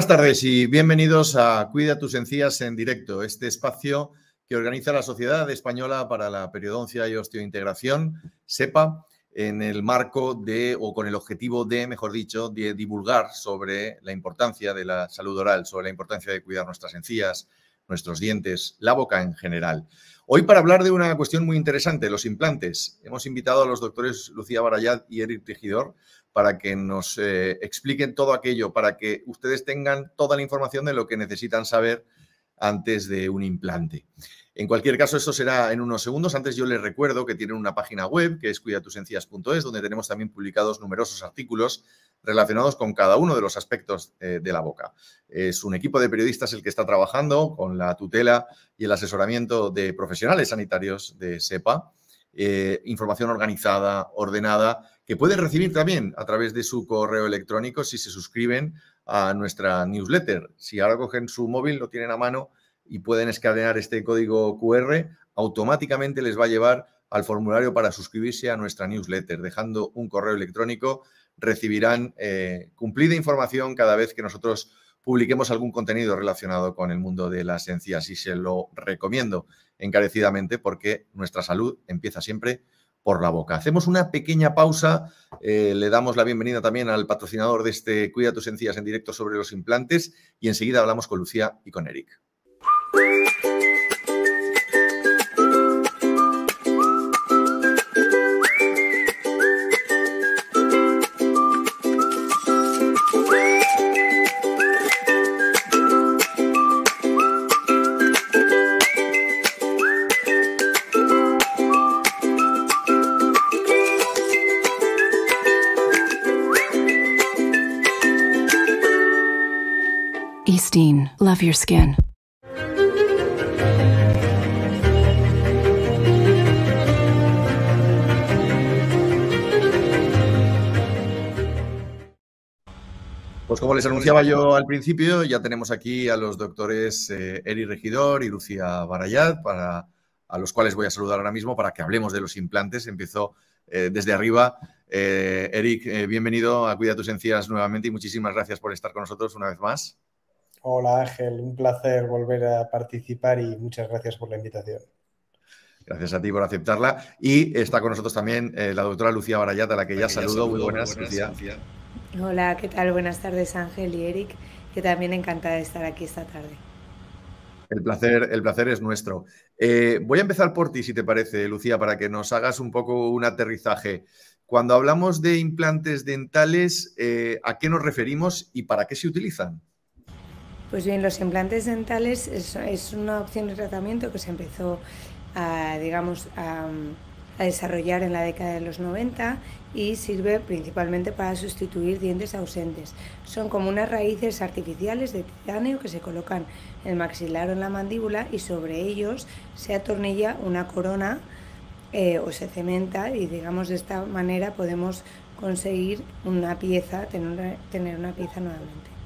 Buenas tardes y bienvenidos a Cuida tus encías en directo, este espacio que organiza la Sociedad Española para la Periodoncia y Osteointegración, SEPA, en el marco de, o con el objetivo de, mejor dicho, de divulgar sobre la importancia de la salud oral, sobre la importancia de cuidar nuestras encías, nuestros dientes, la boca en general. Hoy para hablar de una cuestión muy interesante, los implantes, hemos invitado a los doctores Lucía Barayat y Eric Tejidor para que nos eh, expliquen todo aquello, para que ustedes tengan toda la información de lo que necesitan saber antes de un implante. En cualquier caso, esto será en unos segundos. Antes yo les recuerdo que tienen una página web que es cuidatusencias.es, donde tenemos también publicados numerosos artículos relacionados con cada uno de los aspectos eh, de la boca. Es un equipo de periodistas el que está trabajando con la tutela y el asesoramiento de profesionales sanitarios de SEPA. Eh, información organizada, ordenada que pueden recibir también a través de su correo electrónico si se suscriben a nuestra newsletter. Si ahora cogen su móvil, lo tienen a mano y pueden escanear este código QR, automáticamente les va a llevar al formulario para suscribirse a nuestra newsletter. Dejando un correo electrónico, recibirán eh, cumplida información cada vez que nosotros publiquemos algún contenido relacionado con el mundo de las encías y se lo recomiendo encarecidamente porque nuestra salud empieza siempre por la boca. Hacemos una pequeña pausa, eh, le damos la bienvenida también al patrocinador de este Cuida tus encías en directo sobre los implantes y enseguida hablamos con Lucía y con Eric. Love your skin. Pues como les anunciaba yo al principio, ya tenemos aquí a los doctores eh, Eri Regidor y Lucía Barayat, para, a los cuales voy a saludar ahora mismo para que hablemos de los implantes. Empiezo eh, desde arriba. Eh, Eric, bienvenido a Cuida tus encías nuevamente y muchísimas gracias por estar con nosotros una vez más. Hola Ángel, un placer volver a participar y muchas gracias por la invitación. Gracias a ti por aceptarla. Y está con nosotros también eh, la doctora Lucía Barayata, a la que ya, saludo. Muy buenas, Lucía. Hola, ¿qué tal? Buenas tardes Ángel y Eric, que también encantada de estar aquí esta tarde. El placer, el placer es nuestro. Eh, voy a empezar por ti, si te parece, Lucía, para que nos hagas un poco un aterrizaje. Cuando hablamos de implantes dentales, eh, ¿a qué nos referimos y para qué se utilizan? Pues bien, los implantes dentales es, una opción de tratamiento que se empezó a, digamos, a, desarrollar en la década de los 90 y sirve principalmente para sustituir dientes ausentes. Son como unas raíces artificiales de titanio que se colocan en el maxilar o en la mandíbula y sobre ellos se atornilla una corona eh, o se cementa y digamos de esta manera podemos conseguir una pieza, tener, tener una pieza nuevamente.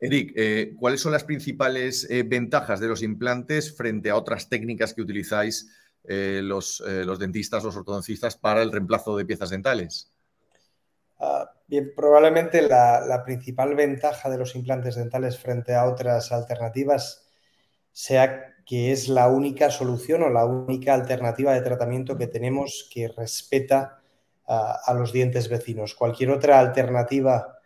Eric, eh, ¿cuáles son las principales eh, ventajas de los implantes frente a otras técnicas que utilizáis eh, los, dentistas, los ortodoncistas para el reemplazo de piezas dentales? Ah, bien, probablemente la, principal ventaja de los implantes dentales frente a otras alternativas sea que es la única solución o la única alternativa de tratamiento que tenemos que respeta a los dientes vecinos. Cualquier otra alternativa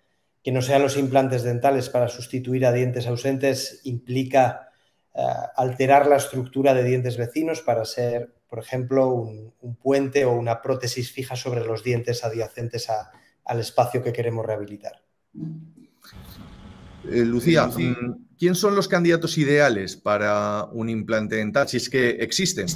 que no sean los implantes dentales para sustituir a dientes ausentes implica eh, alterar la estructura de dientes vecinos para ser, por ejemplo, un, puente o una prótesis fija sobre los dientes adyacentes al espacio que queremos rehabilitar. Eh, Lucía, mm, ¿quién son los candidatos ideales para un implante dental si es que existen?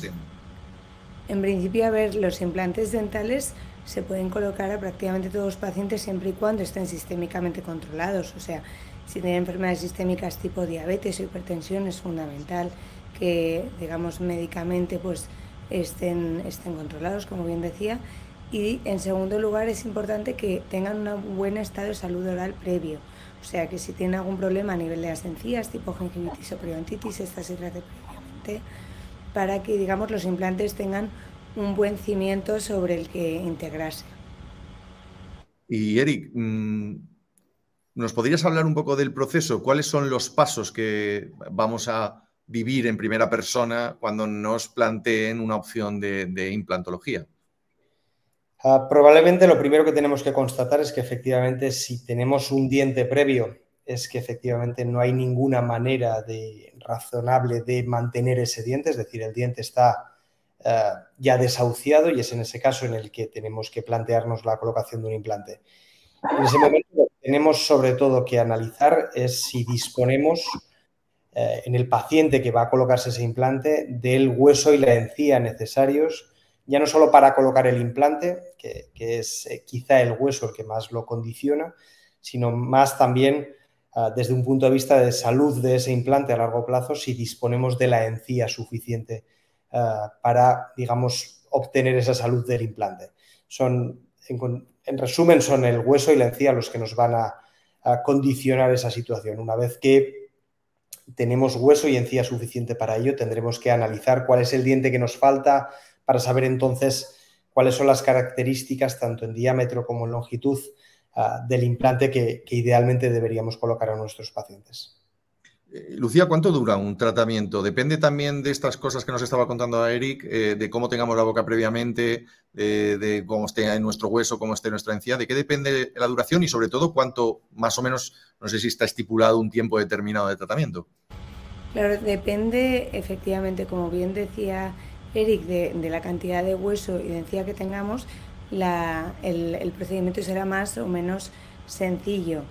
En principio, a ver, los implantes dentales se pueden colocar a prácticamente todos los pacientes siempre y cuando estén sistémicamente controlados. O sea, si tienen enfermedades sistémicas tipo diabetes o hipertensión es fundamental que, digamos, médicamente pues estén, estén controlados, como bien decía. Y en segundo lugar es importante que tengan un buen estado de salud oral previo. O sea, que si tienen algún problema a nivel de las encías, tipo gingivitis o periodontitis, esta se trate previamente, para que, digamos, los implantes tengan un buen cimiento sobre el que integrarse. Y Eric, mm, ¿Nos podrías hablar un poco del proceso? ¿Cuáles son los pasos que vamos a vivir en primera persona cuando nos planteen una opción de, implantología? Ah, probablemente lo primero que tenemos que constatar es que efectivamente si tenemos un diente previo, es que efectivamente no hay ninguna manera de, razonable de mantener ese diente, es decir, el diente está eh, ya desahuciado y es en ese caso en el que tenemos que plantearnos la colocación de un implante. En ese momento lo que tenemos sobre todo que analizar es si disponemos eh, en el paciente que va a colocarse ese implante del hueso y la encía necesarios, ya no solo para colocar el implante, que, es eh, quizá el hueso el que más lo condiciona, sino más también desde un punto de vista de salud de ese implante a largo plazo, si disponemos de la encía suficiente ah, para, digamos, obtener esa salud del implante. Son, en, resumen, son el hueso y la encía los que nos van a condicionar esa situación. Una vez que tenemos hueso y encía suficiente para ello, tendremos que analizar cuál es el diente que nos falta para saber entonces cuáles son las características, tanto en diámetro como en longitud, ah, del implante que, idealmente deberíamos colocar a nuestros pacientes. Eh, Lucía, ¿cuánto dura un tratamiento? Depende también de estas cosas que nos estaba contando Eric, eh, de cómo tengamos la boca previamente, de cómo esté en nuestro hueso, cómo esté nuestra encía, de qué depende la duración y sobre todo cuánto más o menos, no sé si está estipulado un tiempo determinado de tratamiento. Claro, depende efectivamente, como bien decía Eric, de, la cantidad de hueso y de encía que tengamos, el, procedimiento será más o menos sencillo.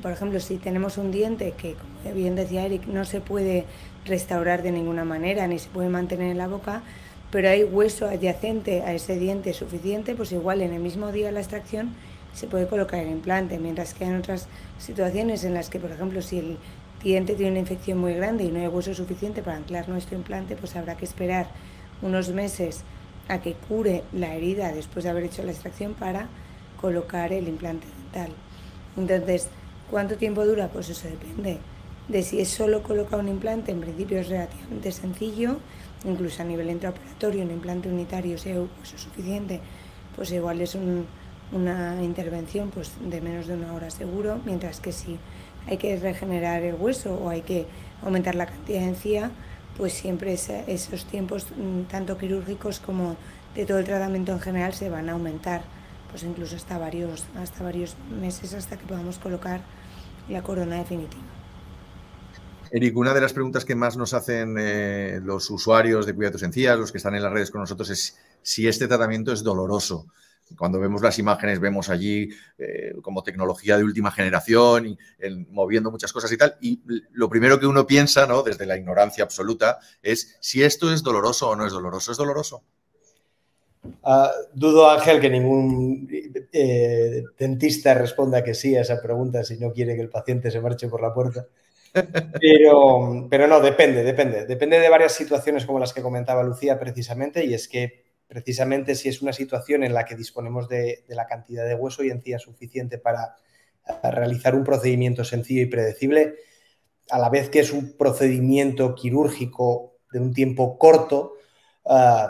Por ejemplo, si tenemos un diente que, como bien decía Eric, no se puede restaurar de ninguna manera ni se puede mantener en la boca, pero hay hueso adyacente a ese diente suficiente, pues igual en el mismo día de la extracción se puede colocar el implante, mientras que en otras situaciones en las que, por ejemplo, si el diente tiene una infección muy grande y no hay hueso suficiente para anclar nuestro implante, pues habrá que esperar unos meses a que cure la herida después de haber hecho la extracción para colocar el implante dental. Entonces, ¿cuánto tiempo dura? Pues eso depende. De si es solo colocar un implante, en principio es relativamente sencillo, incluso a nivel intraoperatorio, un implante unitario sea hueso suficiente, pues igual es una intervención pues, de menos de una hora seguro, mientras que si hay que regenerar el hueso o hay que aumentar la cantidad de encía, pues siempre esos tiempos, mm, tanto quirúrgicos como de todo el tratamiento en general, se van a aumentar, pues incluso hasta varios, hasta varios meses hasta que podamos colocar la corona definitiva. Eric, una de las preguntas que más nos hacen eh, los usuarios de Cuida tus Encías, los que están en las redes con nosotros, es si este tratamiento es doloroso. Cuando vemos las imágenes vemos allí eh, como tecnología de última generación y moviendo muchas cosas y tal. Y lo primero que uno piensa, ¿no? desde la ignorancia absoluta, es si esto es doloroso o no es doloroso. ¿Es doloroso? Ah, dudo, Ángel, que ningún eh, dentista responda que sí a esa pregunta si no quiere que el paciente se marche por la puerta. Pero, pero no, depende, depende. Depende de varias situaciones como las que comentaba Lucía precisamente, y es que precisamente si es una situación en la que disponemos de, la cantidad de hueso y encía suficiente para realizar un procedimiento sencillo y predecible, a la vez que es un procedimiento quirúrgico de un tiempo corto, eh,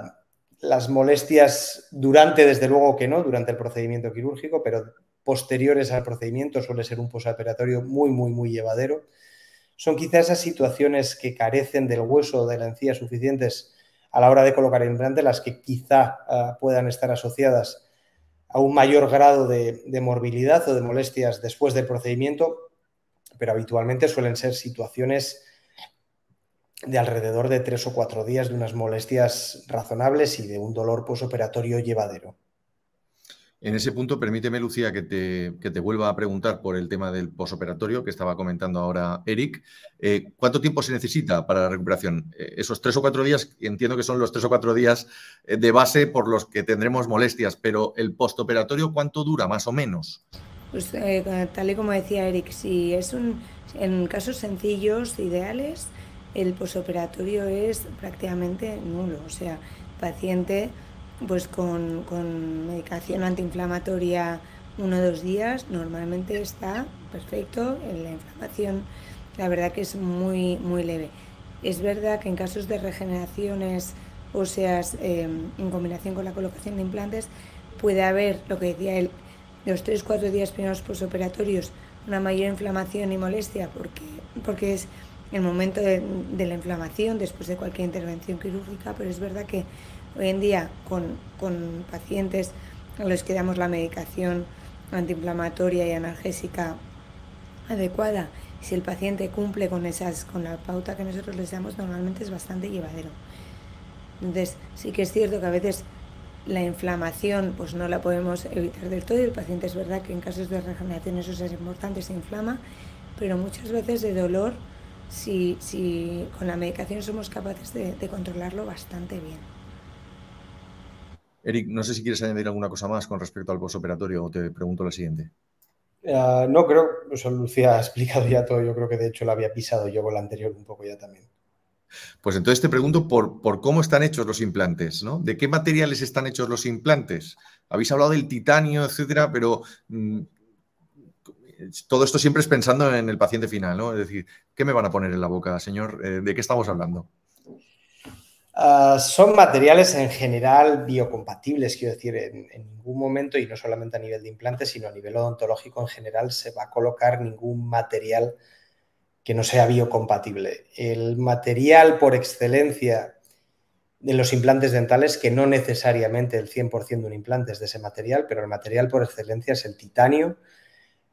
las molestias durante, desde luego que no, durante el procedimiento quirúrgico, pero posteriores al procedimiento suele ser un posoperatorio muy, muy, muy llevadero. Son quizás esas situaciones que carecen del hueso o de la encía suficientes a la hora de colocar el implante, las que quizá ah, puedan estar asociadas a un mayor grado de, morbilidad o de molestias después del procedimiento, pero habitualmente suelen ser situaciones de alrededor de tres o cuatro días de unas molestias razonables y de un dolor posoperatorio llevadero. En ese punto, permíteme, Lucía, que te, te, vuelva a preguntar por el tema del posoperatorio que estaba comentando ahora Eric. Eh, ¿Cuánto tiempo se necesita para la recuperación? Eh, esos tres o cuatro días, entiendo que son los tres o cuatro días eh, de base por los que tendremos molestias, pero el postoperatorio, ¿cuánto dura más o menos? Pues tal y como decía Eric, si es un, en casos sencillos, ideales, el posoperatorio es prácticamente nulo. O sea, paciente pues con, medicación antiinflamatoria uno o dos días normalmente está perfecto, la inflamación la verdad que es muy, muy leve. Es verdad que en casos de regeneraciones óseas em, en combinación con la colocación de implantes puede haber, lo que decía él, los 3-4 días primeros posoperatorios una mayor inflamación y molestia porque, porque es el momento de, la inflamación después de cualquier intervención quirúrgica, pero es verdad que hoy en día con, con pacientes a los que damos la medicación antiinflamatoria y analgésica adecuada, si el paciente cumple con, esas, con la pauta que nosotros les damos, normalmente es bastante llevadero. Entonces, sí que es cierto que a veces la inflamación pues no la podemos evitar del todo y el paciente es verdad que en casos de regeneración eso es importante, se inflama, pero muchas veces de dolor, si, si con la medicación somos capaces de, controlarlo bastante bien. Eric, no sé si quieres añadir alguna cosa más con respecto al posoperatorio o te pregunto la siguiente. Ah, no, creo, Lucía ha explicado ya todo, yo creo que de hecho lo había pisado yo con la anterior un poco ya también. Pues entonces te pregunto por, por, cómo están hechos los implantes, ¿no? ¿De qué materiales están hechos los implantes? Habéis hablado del titanio, etcétera, pero mm, todo esto siempre es pensando en el paciente final, ¿no? Es decir, ¿qué me van a poner en la boca, señor? Eh, ¿De qué estamos hablando? Ah, son materiales en general biocompatibles, quiero decir, en, en, ningún momento, y no solamente a nivel de implantes, sino a nivel odontológico en general, se va a colocar ningún material que no sea biocompatible. El material por excelencia de los implantes dentales, que no necesariamente el 100% de un implante es de ese material, pero el material por excelencia es el titanio,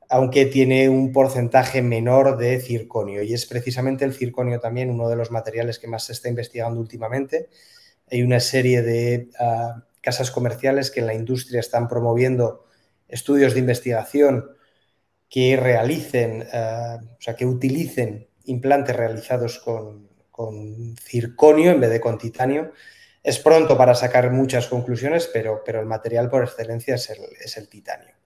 aunque tiene un porcentaje menor de circonio. Y es precisamente el circonio también uno de los materiales que más se está investigando últimamente. Hay una serie de ah, casas comerciales que en la industria están promoviendo estudios de investigación que realicen, eh, o sea, que utilicen implantes realizados con, circonio en vez de con titanio. Es pronto para sacar muchas conclusiones, pero, pero el material por excelencia es el, es el titanio.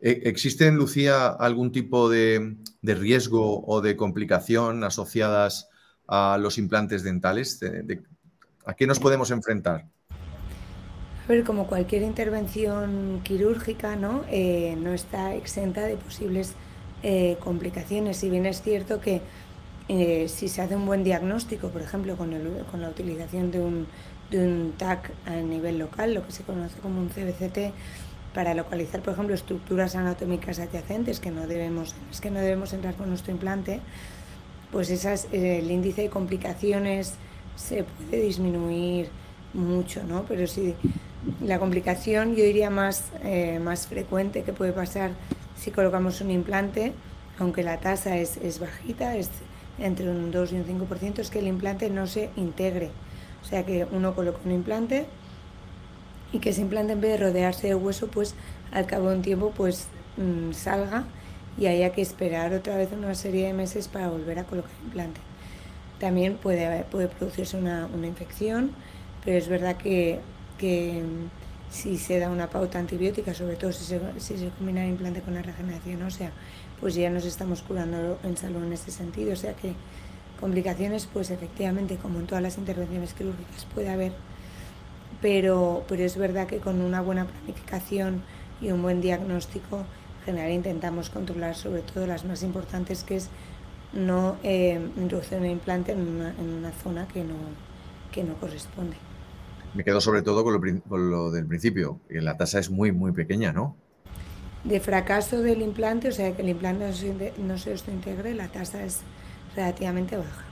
Eh, ¿Existe en Lucía algún tipo de, riesgo o de complicación asociadas a los implantes dentales? ¿A qué nos podemos enfrentar? ver, como cualquier intervención quirúrgica, ¿no? Eh, no está exenta de posibles eh, complicaciones. Si bien es cierto que eh, si se hace un buen diagnóstico, por ejemplo, con, con la utilización de un, de un TAC a nivel local, lo que se conoce como un CBCT, para localizar, por ejemplo, estructuras anatómicas adyacentes que no debemos, es que no debemos entrar con nuestro implante, pues esas, el índice de complicaciones se puede disminuir mucho, ¿no? Pero si la complicación yo diría más, eh, más frecuente que puede pasar si colocamos un implante, aunque la tasa es, es bajita, es entre un 2 y un 5%, es que el implante no se integre. O sea que uno coloca un implante y que ese implante en vez de rodearse de hueso, pues al cabo de un tiempo pues mm, salga y haya que esperar otra vez una serie de meses para volver a colocar el implante. También puede, puede producirse una, una infección, pero es verdad que que mm, si se da una pauta antibiótica, sobre todo si se, si se combina el implante con la regeneración ósea, pues ya nos estamos curando en salud en ese sentido. O sea que complicaciones, pues efectivamente, como en todas las intervenciones quirúrgicas, puede haber, pero, pero es verdad que con una buena planificación y un buen diagnóstico, en general intentamos controlar sobre todo las más importantes, que es no eh, introducir un implante en una, en una zona que no, que no corresponde. Me quedo sobre todo con lo, del principio, que la tasa es muy, muy pequeña, ¿no? De fracaso del implante, o sea, que el implante no se, no se integre, la tasa es relativamente baja.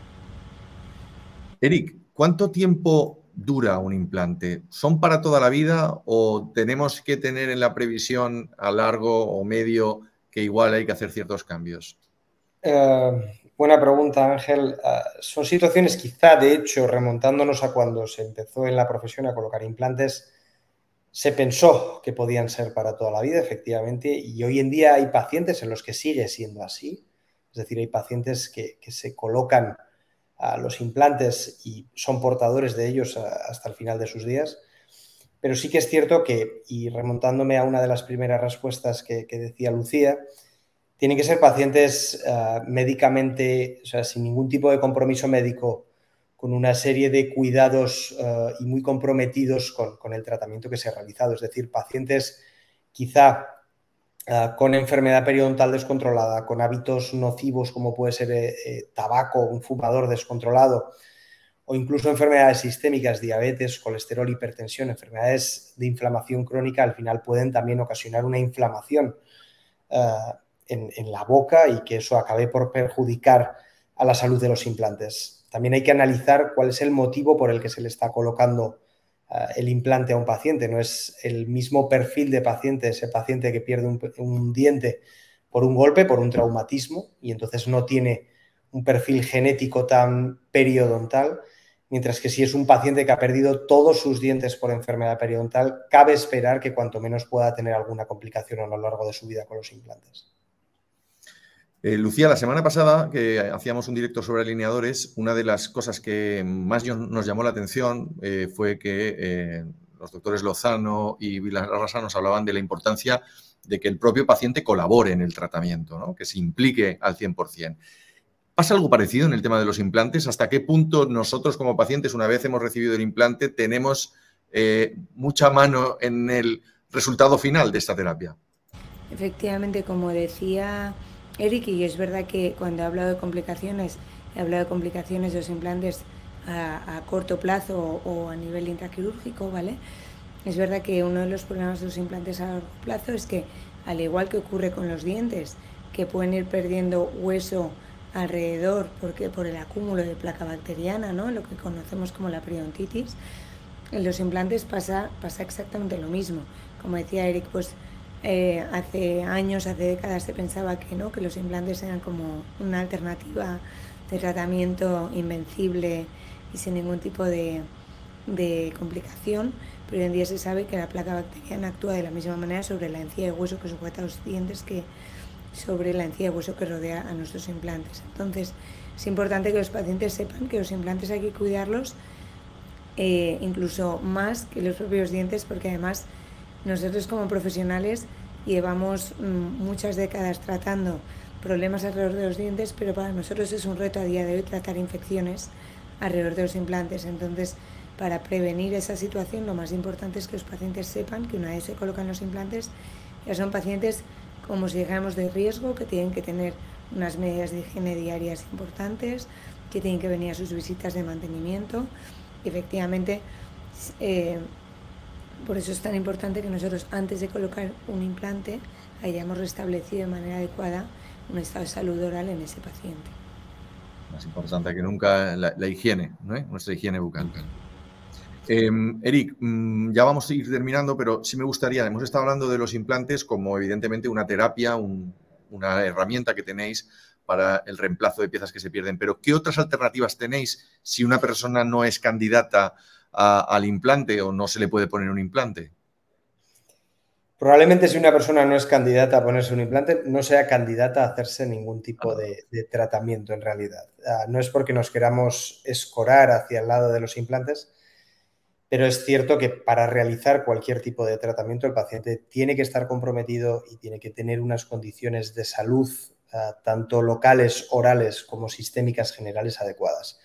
Eric, ¿cuánto tiempo dura un implante? ¿Son para toda la vida o tenemos que tener en la previsión a largo o medio que igual hay que hacer ciertos cambios? Eh, Buena pregunta, Ángel. Ah, son situaciones quizá, de hecho, remontándonos a cuando se empezó en la profesión a colocar implantes, se pensó que podían ser para toda la vida, efectivamente, y hoy en día hay pacientes en los que sigue siendo así. Es decir, hay pacientes que, se colocan a los implantes y son portadores de ellos hasta el final de sus días. Pero sí que es cierto que, y remontándome a una de las primeras respuestas que decía Lucía, tienen que ser pacientes eh, médicamente, o sea, sin ningún tipo de compromiso médico, con una serie de cuidados eh, y muy comprometidos con, el tratamiento que se ha realizado. Es decir, pacientes quizá eh, con enfermedad periodontal descontrolada, con hábitos nocivos como puede ser tabaco, un fumador descontrolado, o incluso enfermedades sistémicas, diabetes, colesterol, hipertensión, enfermedades de inflamación crónica, al final pueden también ocasionar una inflamación eh, en, la boca y que eso acabe por perjudicar a la salud de los implantes. También hay que analizar cuál es el motivo por el que se le está colocando eh, el implante a un paciente. No es el mismo perfil de paciente, ese paciente que pierde un diente por un golpe, por un traumatismo, y entonces no tiene un perfil genético tan periodontal mientras que si es un paciente que ha perdido todos sus dientes por enfermedad periodontal, cabe esperar que cuanto menos pueda tener alguna complicación a lo largo de su vida con los implantes. Eh, Lucía, la semana pasada que hacíamos un directo sobre alineadores, una de las cosas que más nos llamó la atención eh, fue que eh, los doctores Lozano y Vilarrasa nos hablaban de la importancia de que el propio paciente colabore en el tratamiento, que se implique al 100%. ¿Pasa algo parecido en el tema de los implantes? ¿Hasta qué punto nosotros como pacientes, una vez hemos recibido el implante, tenemos mucha mano en el resultado final de esta terapia? Efectivamente, como decía Eric, y es verdad que cuando he hablado de complicaciones, he hablado de complicaciones de los implantes a, corto plazo o, a nivel intraquirúrgico, ¿vale? Es verdad que uno de los problemas de los implantes a largo plazo es que, al igual que ocurre con los dientes, que pueden ir perdiendo hueso alrededor porque por el acúmulo de placa bacteriana, ¿no? lo que conocemos como la periodontitis, en los implantes pasa, pasa exactamente lo mismo. Como decía Eric, pues eh, hace años, hace décadas se pensaba que no, que los implantes eran como una alternativa de tratamiento invencible y sin ningún tipo de, de complicación, pero hoy en día se sabe que la placa bacteriana actúa de la misma manera sobre la encía de hueso que sujeta los dientes que sobre la encía de hueso que rodea a nuestros implantes. Entonces, es importante que los pacientes sepan que los implantes hay que cuidarlos eh, incluso más que los propios dientes, porque además nosotros como profesionales llevamos mm, muchas décadas tratando problemas alrededor de los dientes, pero para nosotros es un reto a día de hoy tratar infecciones alrededor de los implantes. Entonces, para prevenir esa situación, lo más importante es que los pacientes sepan que una vez se colocan los implantes, ya son pacientes como si dijéramos de riesgo, que tienen que tener unas medidas de higiene diarias importantes, que tienen que venir a sus visitas de mantenimiento. efectivamente, eh, por eso es tan importante que nosotros antes de colocar un implante hayamos restablecido de manera adecuada un estado de salud oral en ese paciente. Más importante que nunca la, higiene, ¿no? nuestra higiene bucal. Em, Eric, mm, ya vamos a ir terminando, pero sí me gustaría, hemos estado hablando de los implantes como evidentemente una terapia, una herramienta que tenéis para el reemplazo de piezas que se pierden, pero ¿qué otras alternativas tenéis si una persona no es candidata al implante o no se le puede poner un implante? Probablemente si una persona no es candidata a ponerse un implante, no sea candidata a hacerse ningún tipo ah. de, de, tratamiento en realidad. Ah, no es porque nos queramos escorar hacia el lado de los implantes, pero es cierto que para realizar cualquier tipo de tratamiento el paciente tiene que estar comprometido y tiene que tener unas condiciones de salud, ah, tanto locales, orales como sistémicas generales adecuadas.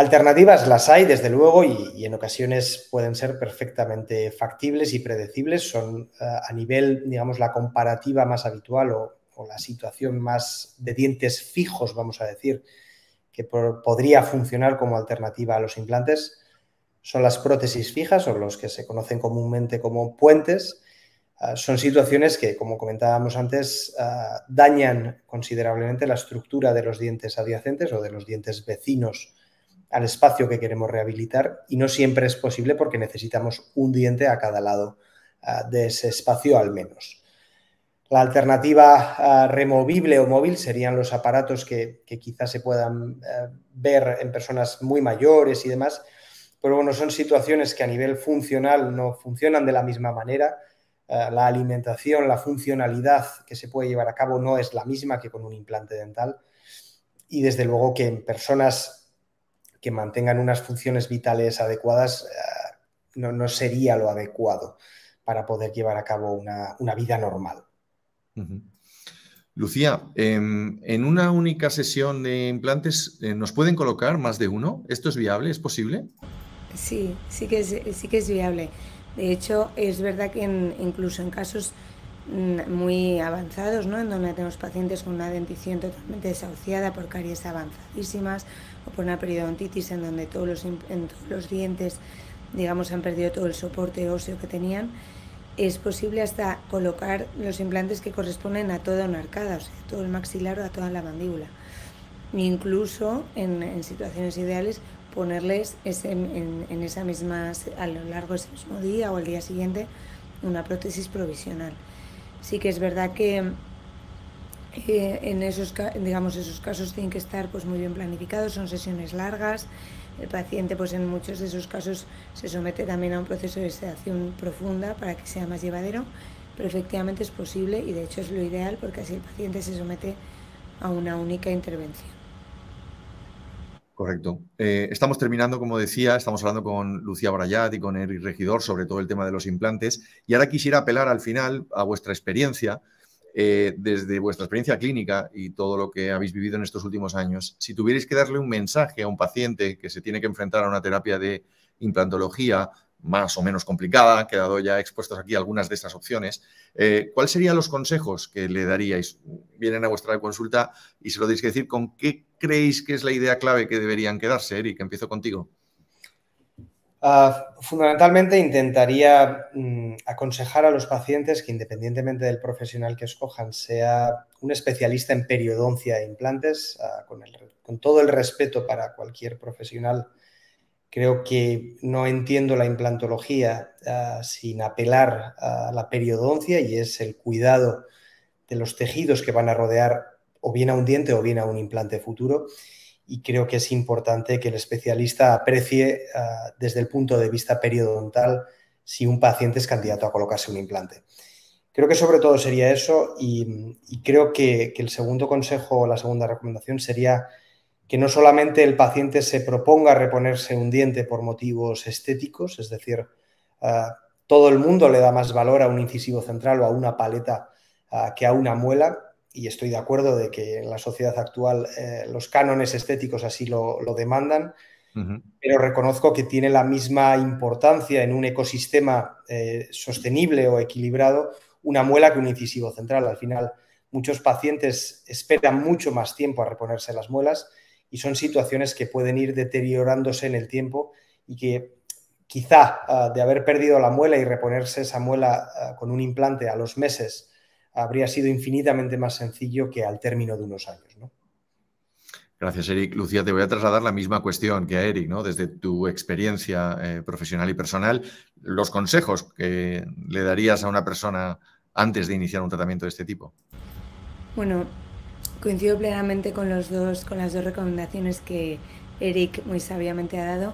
Alternativas las hay, desde luego, y, en ocasiones pueden ser perfectamente factibles y predecibles. Son ah, a nivel, digamos, la comparativa más habitual o, la situación más de dientes fijos, vamos a decir, que podría funcionar como alternativa a los implantes son las prótesis fijas o los que se conocen comúnmente como puentes. Ah, son situaciones que, como comentábamos antes, ah, dañan considerablemente la estructura de los dientes adyacentes o de los dientes vecinos al espacio que queremos rehabilitar y no siempre es posible porque necesitamos un diente a cada lado ah, de ese espacio al menos. La alternativa removible o móvil serían los aparatos que, quizás se puedan ver en personas muy mayores y demás, pero bueno, son situaciones que a nivel funcional no funcionan de la misma manera. Eh, la alimentación, la funcionalidad que se puede llevar a cabo no es la misma que con un implante dental. Y desde luego que en personas que mantengan unas funciones vitales adecuadas eh, no, sería lo adecuado para poder llevar a cabo una, vida normal. Lucía, em, en una única sesión de implantes, eh, ¿nos pueden colocar más de uno? ¿Esto es viable? ¿Es posible? Sí, sí que es, sí que es viable. De hecho, es verdad que incluso en casos muy avanzados, ¿no? en donde tenemos pacientes con una dentición totalmente desahuciada por caries avanzadísimas o por una periodontitis en donde todos los, en todos los dientes digamos han perdido todo el soporte óseo que tenían es posible hasta colocar los implantes que corresponden a toda una arcada, o sea, todo el maxilar o a toda la mandíbula. incluso en, situaciones ideales ponerles en, esa misma, a lo largo de ese mismo día o el día siguiente una prótesis provisional. Sí que es verdad que eh, en esos, digamos, esos casos tienen que estar pues, muy bien planificados, son sesiones largas, el paciente, pues en muchos de esos casos, se somete también a un proceso de sedación profunda para que sea más llevadero, pero efectivamente es posible y de hecho es lo ideal porque así el paciente se somete a una única intervención. Correcto. Eh, estamos terminando, como decía, estamos hablando con Lucía Brayat y con Eric Regidor sobre todo el tema de los implantes. Y ahora quisiera apelar al final a vuestra experiencia eh, desde vuestra experiencia clínica y todo lo que habéis vivido en estos últimos años, si tuvierais que darle un mensaje a un paciente que se tiene que enfrentar a una terapia de implantología más o menos complicada, han quedado ya expuestos aquí algunas de estas opciones, eh, ¿cuáles serían los consejos que le daríais? Vienen a vuestra consulta y se lo tenéis que decir con qué creéis que es la idea clave que deberían quedarse, Eric, empiezo contigo. Ah, fundamentalmente intentaría mm, aconsejar a los pacientes que independientemente del profesional que escojan, sea un especialista en periodoncia e implantes, ah, con, todo el respeto para cualquier profesional. Creo que no entiendo la implantología ah, sin apelar a la periodoncia y es el cuidado de los tejidos que van a rodear o bien a un diente o bien a un implante futuro y creo que es importante que el especialista aprecie ah, desde el punto de vista periodontal si un paciente es candidato a colocarse un implante. Creo que sobre todo sería eso y, creo que, el segundo consejo o la segunda recomendación sería que no solamente el paciente se proponga reponerse un diente por motivos estéticos, es decir, ah, todo el mundo le da más valor a un incisivo central o a una paleta ah, que a una muela, y estoy de acuerdo de que en la sociedad actual eh, los cánones estéticos así lo, demandan, pero reconozco que tiene la misma importancia en un ecosistema eh, sostenible o equilibrado una muela que un incisivo central. Al final, muchos pacientes esperan mucho más tiempo a reponerse las muelas y son situaciones que pueden ir deteriorándose en el tiempo y que quizá ah, de haber perdido la muela y reponerse esa muela ah, con un implante a los meses habría sido infinitamente más sencillo que al término de unos años. ¿no? Gracias, Eric. Lucía, te voy a trasladar la misma cuestión que a Eric, ¿no? Desde tu experiencia eh, profesional y personal, los consejos que le darías a una persona antes de iniciar un tratamiento de este tipo. Bueno, coincido plenamente con los dos, con las dos recomendaciones que Eric muy sabiamente ha dado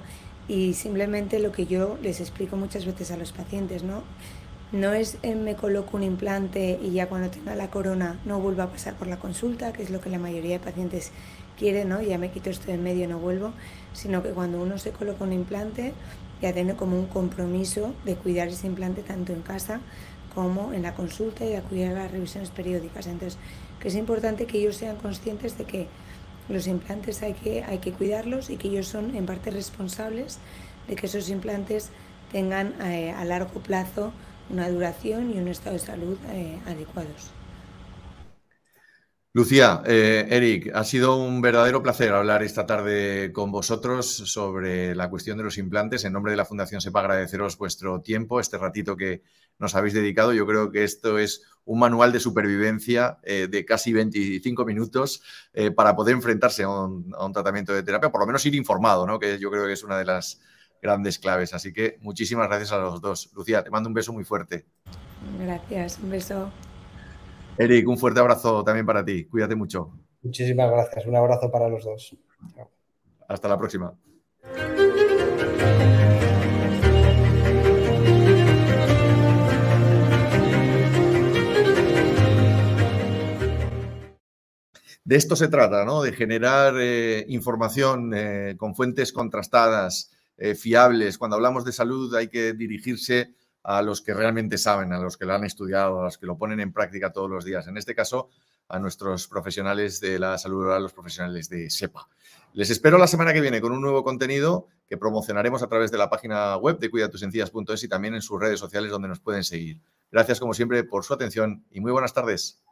y simplemente lo que yo les explico muchas veces a los pacientes, ¿no? No es eh, me coloco un implante y ya cuando tenga la corona no vuelvo a pasar por la consulta, que es lo que la mayoría de pacientes quieren, ¿no? Ya me quito esto de en medio y no vuelvo, sino que cuando uno se coloca un implante ya tiene como un compromiso de cuidar ese implante tanto en casa como en la consulta y de acudir a las revisiones periódicas. Entonces, es importante que ellos sean conscientes de que los implantes hay que, hay que cuidarlos y que ellos son en parte responsables de que esos implantes tengan eh, a largo plazo una duración y un estado de salud eh, adecuados. Lucía, eh, Eric, ha sido un verdadero placer hablar esta tarde con vosotros sobre la cuestión de los implantes. En nombre de la Fundación SEPA, agradeceros vuestro tiempo, este ratito que nos habéis dedicado. Yo creo que esto es un manual de supervivencia eh, de casi 25 minutos para poder enfrentarse a un, a un, tratamiento de terapia, por lo menos ir informado, ¿no? que yo creo que es una de las grandes claves. Así que muchísimas gracias a los dos. Lucía, te mando un beso muy fuerte. Gracias, un beso. Eric, un fuerte abrazo también para ti. Cuídate mucho. Muchísimas gracias. Un abrazo para los dos. Hasta la próxima. De esto se trata, ¿no? De generar eh, información eh, con fuentes contrastadas, eh, fiables. Cuando hablamos de salud hay que dirigirse a los que realmente saben, a los que lo han estudiado, a los que lo ponen en práctica todos los días. En este caso, a nuestros profesionales de la salud a los profesionales de SEPA. Les espero la semana que viene con un nuevo contenido que promocionaremos a través de la página web de cuidatusencillas.es y también en sus redes sociales donde nos pueden seguir. Gracias como siempre por su atención y muy buenas tardes.